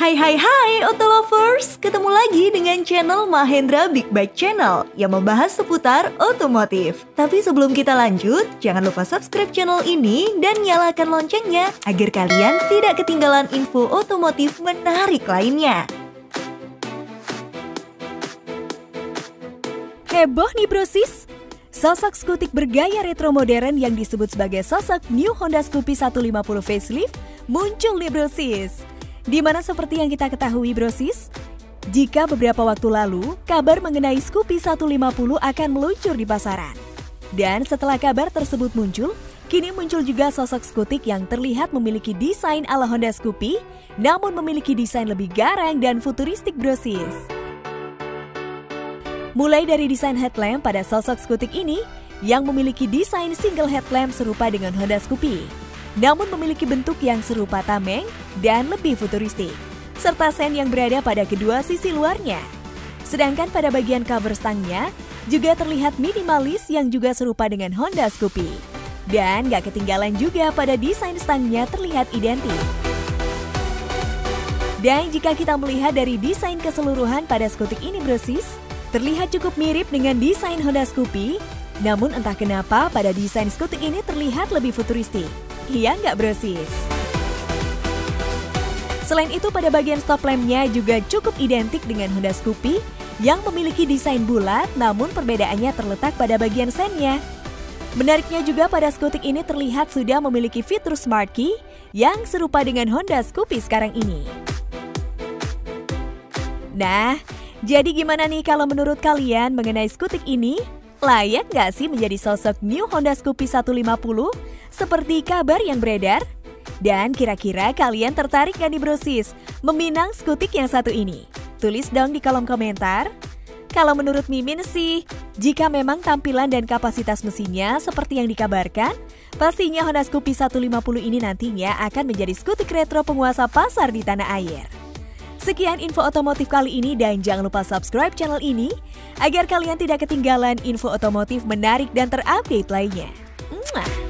Hai hai hai Auto Lovers, ketemu lagi dengan channel Mahendra Big Bike Channel yang membahas seputar otomotif. Tapi sebelum kita lanjut, jangan lupa subscribe channel ini dan nyalakan loncengnya agar kalian tidak ketinggalan info otomotif menarik lainnya. Heboh nih brosis? Sosok skutik bergaya retro modern yang disebut sebagai sosok New Honda Scoopy 150 facelift muncul nih brosis. Di mana seperti yang kita ketahui brosis, jika beberapa waktu lalu kabar mengenai Scoopy 150 akan meluncur di pasaran. Dan setelah kabar tersebut muncul, kini muncul juga sosok skutik yang terlihat memiliki desain ala Honda Scoopy, namun memiliki desain lebih garang dan futuristik brosis. Mulai dari desain headlamp pada sosok skutik ini, yang memiliki desain single headlamp serupa dengan Honda Scoopy namun memiliki bentuk yang serupa tameng dan lebih futuristik, serta sen yang berada pada kedua sisi luarnya. Sedangkan pada bagian cover stangnya juga terlihat minimalis yang juga serupa dengan Honda Scoopy. Dan gak ketinggalan juga pada desain stangnya terlihat identik. Dan jika kita melihat dari desain keseluruhan pada skutik ini brosis, terlihat cukup mirip dengan desain Honda Scoopy, namun entah kenapa pada desain skutik ini terlihat lebih futuristik. Iya nggak brosis? Selain itu pada bagian stop lampnya juga cukup identik dengan Honda Scoopy yang memiliki desain bulat namun perbedaannya terletak pada bagian sennya. Menariknya juga pada skutik ini terlihat sudah memiliki fitur Smart Key yang serupa dengan Honda Scoopy sekarang ini. Nah, jadi gimana nih kalau menurut kalian mengenai skutik ini? Layak nggak sih menjadi sosok New Honda Scoopy 150 seperti kabar yang beredar? Dan kira-kira kalian tertarik gak nih brosis meminang skutik yang satu ini? Tulis dong di kolom komentar. Kalau menurut Mimin sih, jika memang tampilan dan kapasitas mesinnya seperti yang dikabarkan, pastinya Honda Scoopy 150 ini nantinya akan menjadi skutik retro penguasa pasar di tanah air. Sekian info otomotif kali ini dan jangan lupa subscribe channel ini agar kalian tidak ketinggalan info otomotif menarik dan terupdate lainnya. Mwah.